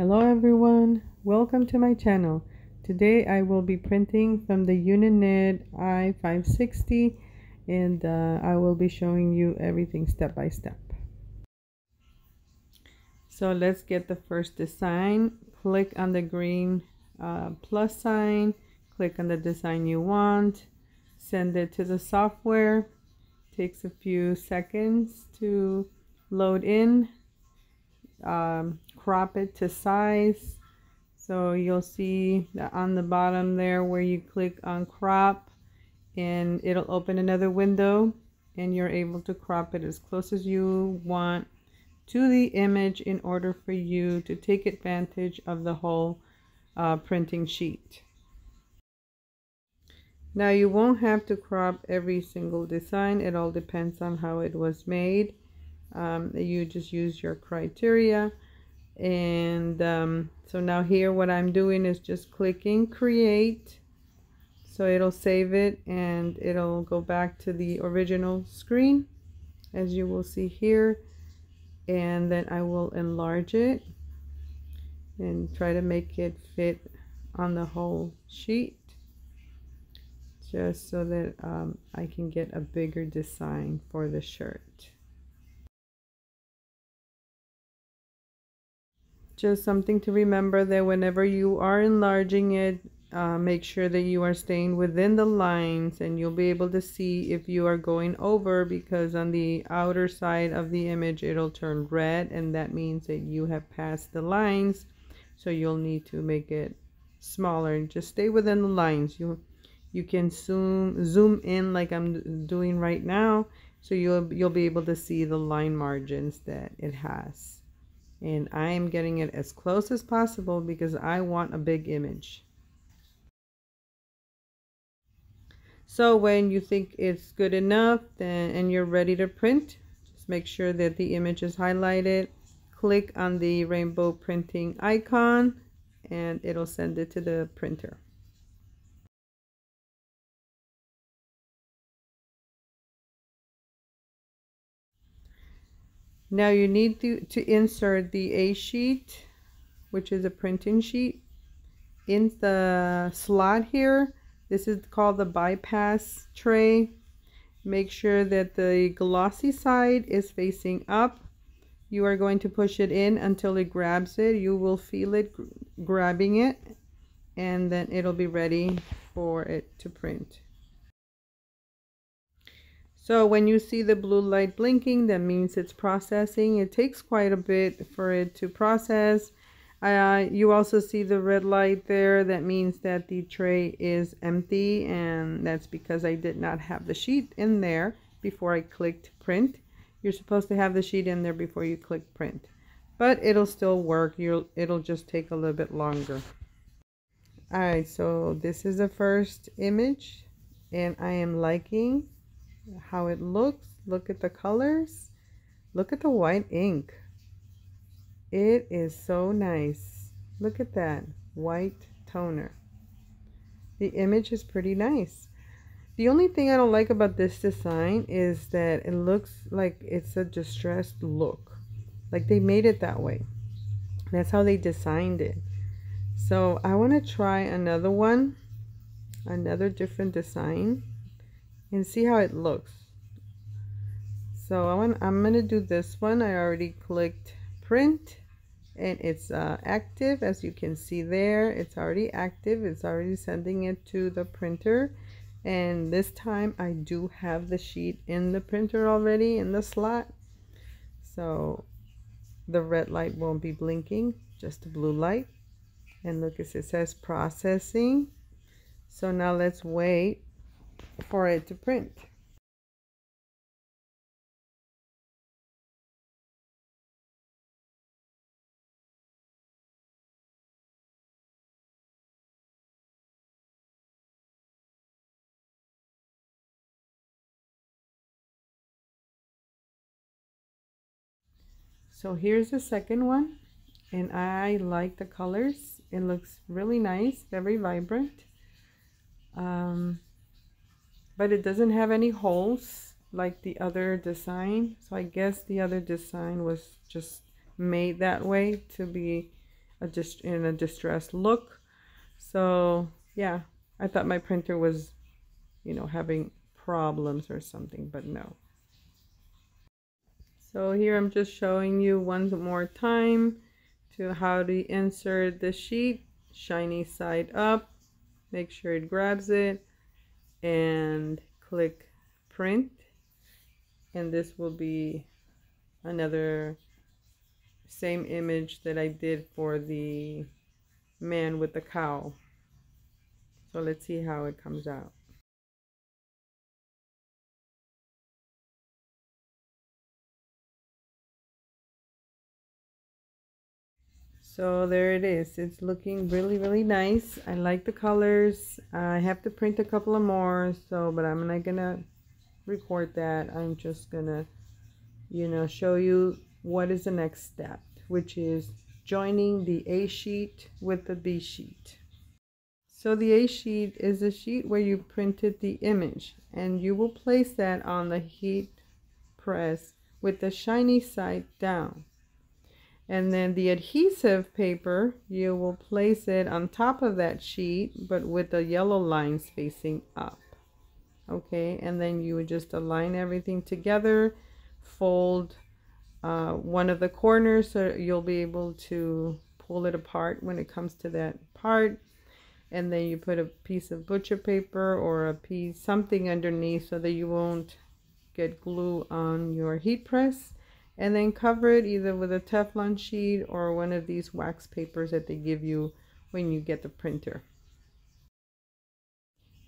Hello everyone, welcome to my channel. Today I will be printing from the Uninet i560 and uh, I will be showing you everything step by step. So let's get the first design. Click on the green uh, plus sign, click on the design you want, send it to the software. Takes a few seconds to load in um, crop it to size so you'll see that on the bottom there where you click on crop and it'll open another window and you're able to crop it as close as you want to the image in order for you to take advantage of the whole uh, printing sheet. Now you won't have to crop every single design. It all depends on how it was made um, you just use your criteria and um, so now here what I'm doing is just clicking create so it'll save it and it'll go back to the original screen as you will see here and then I will enlarge it and try to make it fit on the whole sheet just so that um, I can get a bigger design for the shirt. Just something to remember that whenever you are enlarging it uh, make sure that you are staying within the lines and you'll be able to see if you are going over because on the outer side of the image it'll turn red and that means that you have passed the lines. So you'll need to make it smaller and just stay within the lines. You you can zoom zoom in like I'm doing right now. So you'll you'll be able to see the line margins that it has and I am getting it as close as possible because I want a big image. So when you think it's good enough then, and you're ready to print, just make sure that the image is highlighted. Click on the rainbow printing icon and it'll send it to the printer. Now you need to, to insert the A sheet, which is a printing sheet, in the slot here. This is called the bypass tray. Make sure that the glossy side is facing up. You are going to push it in until it grabs it. You will feel it grabbing it and then it'll be ready for it to print. So when you see the blue light blinking, that means it's processing. It takes quite a bit for it to process. Uh, you also see the red light there. That means that the tray is empty and that's because I did not have the sheet in there before I clicked print. You're supposed to have the sheet in there before you click print. But it'll still work. You'll, it'll just take a little bit longer. Alright, so this is the first image and I am liking how it looks. Look at the colors. Look at the white ink. It is so nice. Look at that white toner. The image is pretty nice. The only thing I don't like about this design is that it looks like it's a distressed look. Like they made it that way. That's how they designed it. So I want to try another one. Another different design and see how it looks. So I want, I'm going to do this one. I already clicked print and it's uh, active as you can see there. It's already active. It's already sending it to the printer. And this time I do have the sheet in the printer already in the slot. So the red light won't be blinking, just the blue light. And look, it says processing. So now let's wait for it to print. So here's the second one and I like the colors. It looks really nice, very vibrant. Um, but it doesn't have any holes like the other design so I guess the other design was just made that way to be a just in a distressed look. So yeah, I thought my printer was, you know, having problems or something, but no. So here I'm just showing you one more time to how to insert the sheet, shiny side up, make sure it grabs it and click print and this will be another same image that I did for the man with the cow. So let's see how it comes out. So there it is. It's looking really, really nice. I like the colors. I have to print a couple of more, so but I'm not gonna record that. I'm just gonna, you know, show you what is the next step, which is joining the A sheet with the B sheet. So the A sheet is a sheet where you printed the image and you will place that on the heat press with the shiny side down. And then the adhesive paper, you will place it on top of that sheet, but with the yellow lines facing up. Okay, and then you would just align everything together, fold uh, one of the corners so you'll be able to pull it apart when it comes to that part and then you put a piece of butcher paper or a piece something underneath so that you won't get glue on your heat press and then cover it either with a Teflon sheet or one of these wax papers that they give you when you get the printer.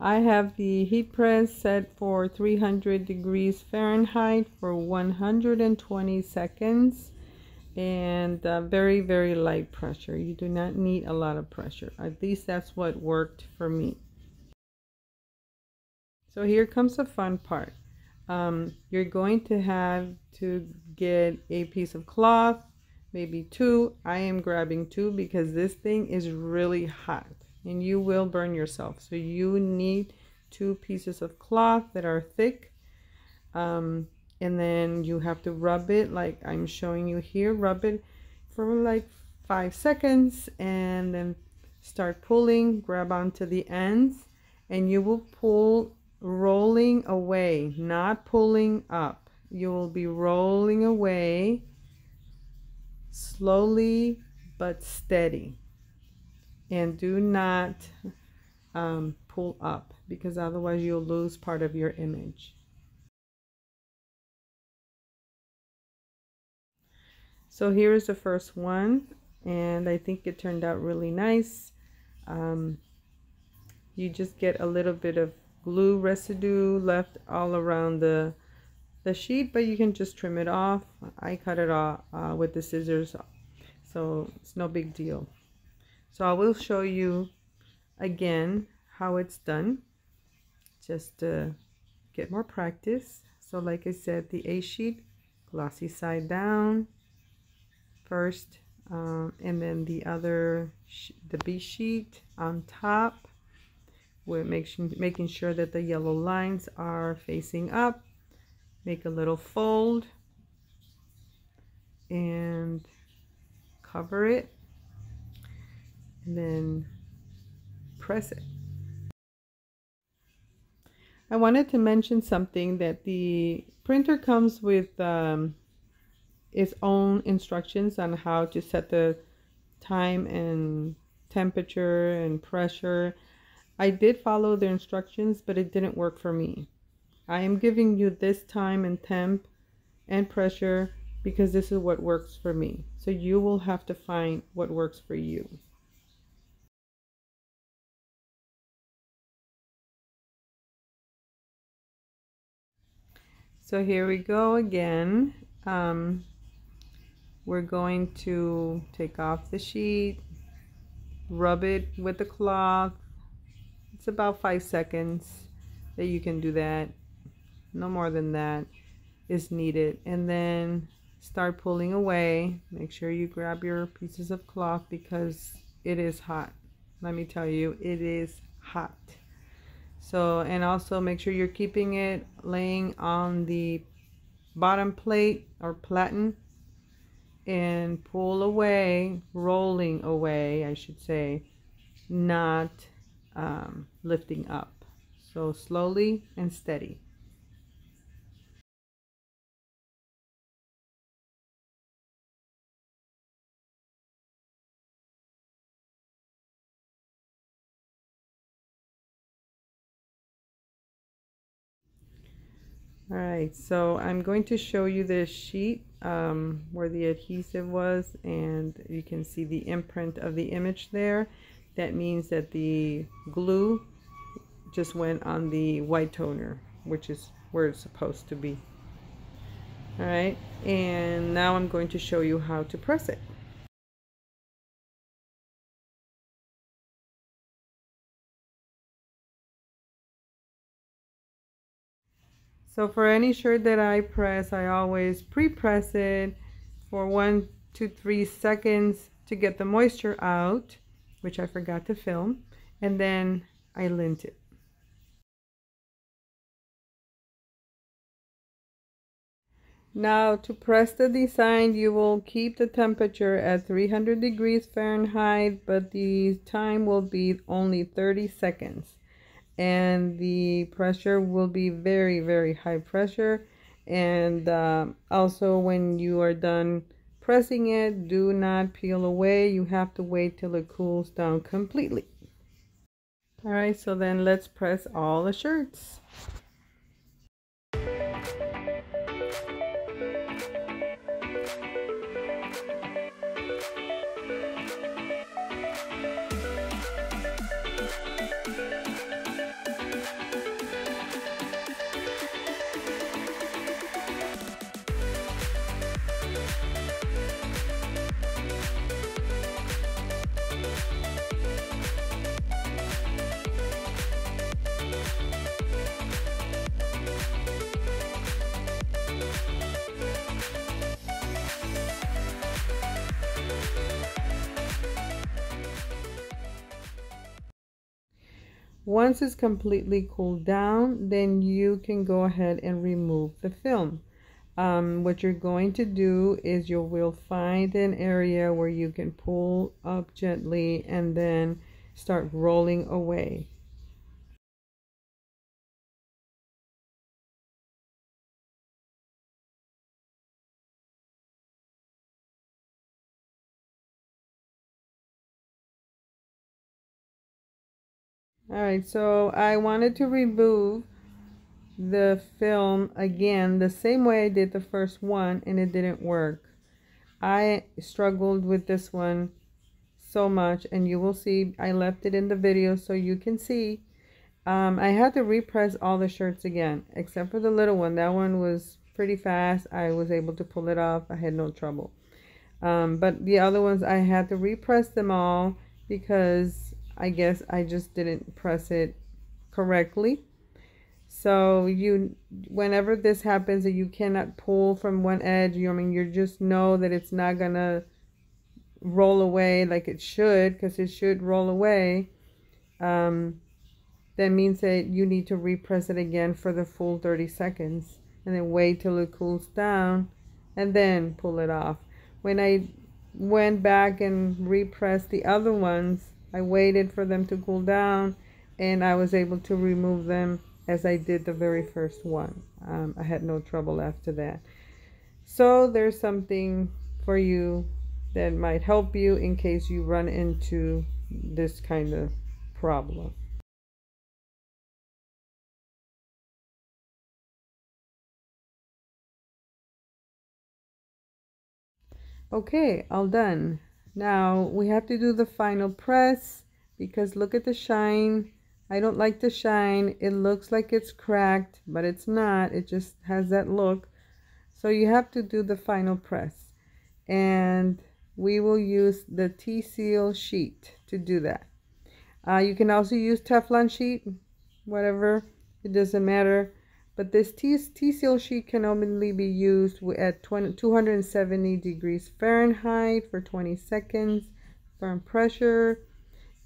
I have the heat press set for 300 degrees Fahrenheit for 120 seconds and uh, very very light pressure. You do not need a lot of pressure. At least that's what worked for me. So here comes the fun part um, you're going to have to get a piece of cloth maybe two I am grabbing two because this thing is really hot and you will burn yourself. So you need two pieces of cloth that are thick. Um, and then you have to rub it like I'm showing you here. Rub it for like five seconds and then start pulling. Grab onto the ends and you will pull rolling away, not pulling up. You will be rolling away slowly but steady and do not um, pull up because otherwise you'll lose part of your image. So here is the first one and I think it turned out really nice. Um, you just get a little bit of glue residue left all around the the sheet but you can just trim it off I cut it off uh, with the scissors so it's no big deal so I will show you again how it's done just to get more practice. So like I said, the A sheet, glossy side down first, um, and then the other, the B sheet on top. Making, making sure that the yellow lines are facing up. Make a little fold and cover it and then press it. I wanted to mention something that the printer comes with um, its own instructions on how to set the time and temperature and pressure. I did follow the instructions, but it didn't work for me. I am giving you this time and temp and pressure because this is what works for me. So you will have to find what works for you. So here we go again. Um, we're going to take off the sheet, rub it with the cloth. It's about five seconds that you can do that. No more than that is needed. And then start pulling away. Make sure you grab your pieces of cloth because it is hot. Let me tell you, it is hot. So, and also make sure you're keeping it laying on the bottom plate or platen and pull away, rolling away, I should say, not um, lifting up. So slowly and steady. All right, so I'm going to show you this sheet um, where the adhesive was and you can see the imprint of the image there. That means that the glue just went on the white toner, which is where it's supposed to be. All right, and now I'm going to show you how to press it. So for any shirt that I press, I always pre-press it for one to three seconds to get the moisture out, which I forgot to film, and then I lint it. Now to press the design, you will keep the temperature at 300 degrees Fahrenheit, but the time will be only 30 seconds and the pressure will be very very high pressure and uh, also when you are done pressing it. Do not peel away. You have to wait till it cools down completely. All right so then let's press all the shirts Once it's completely cooled down, then you can go ahead and remove the film. Um, what you're going to do is you will find an area where you can pull up gently and then start rolling away. All right so I wanted to remove the film again the same way I did the first one and it didn't work. I struggled with this one so much and you will see I left it in the video so you can see. Um, I had to repress all the shirts again except for the little one. That one was pretty fast. I was able to pull it off. I had no trouble. Um, but the other ones I had to repress them all because I guess I just didn't press it correctly. So you, whenever this happens that you cannot pull from one edge, you I mean you just know that it's not gonna roll away like it should, because it should roll away. Um, that means that you need to repress it again for the full 30 seconds, and then wait till it cools down, and then pull it off. When I went back and repressed the other ones, I waited for them to cool down and I was able to remove them as I did the very first one. Um, I had no trouble after that. So there's something for you that might help you in case you run into this kind of problem. Okay, all done. Now we have to do the final press because look at the shine. I don't like the shine. It looks like it's cracked, but it's not. It just has that look. So you have to do the final press. And we will use the T-Seal sheet to do that. Uh, you can also use Teflon sheet, whatever. It doesn't matter. But this T-seal sheet can only be used at 20, 270 degrees Fahrenheit for 20 seconds, firm pressure.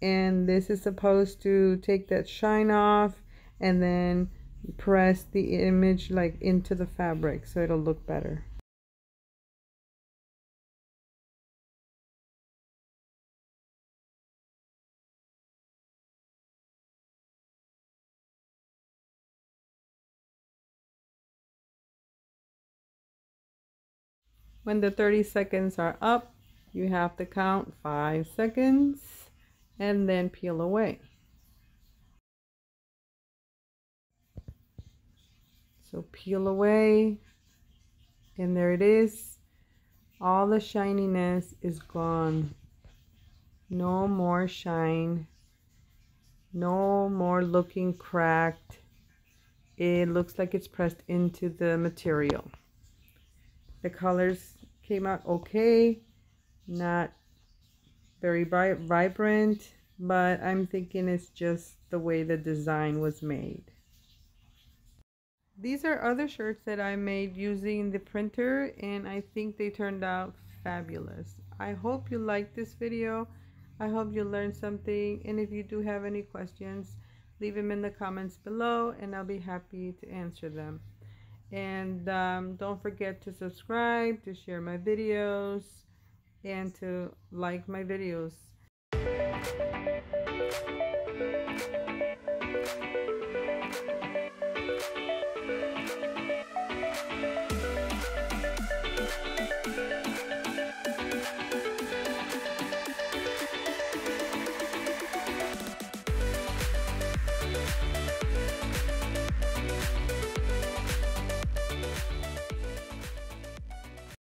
And this is supposed to take that shine off and then press the image like into the fabric so it'll look better. When the 30 seconds are up, you have to count five seconds and then peel away. So peel away and there it is. All the shininess is gone. No more shine. No more looking cracked. It looks like it's pressed into the material. The colors came out okay. Not very vibrant, but I'm thinking it's just the way the design was made. These are other shirts that I made using the printer and I think they turned out fabulous. I hope you liked this video. I hope you learned something and if you do have any questions, leave them in the comments below and I'll be happy to answer them. And um, don't forget to subscribe, to share my videos, and to like my videos.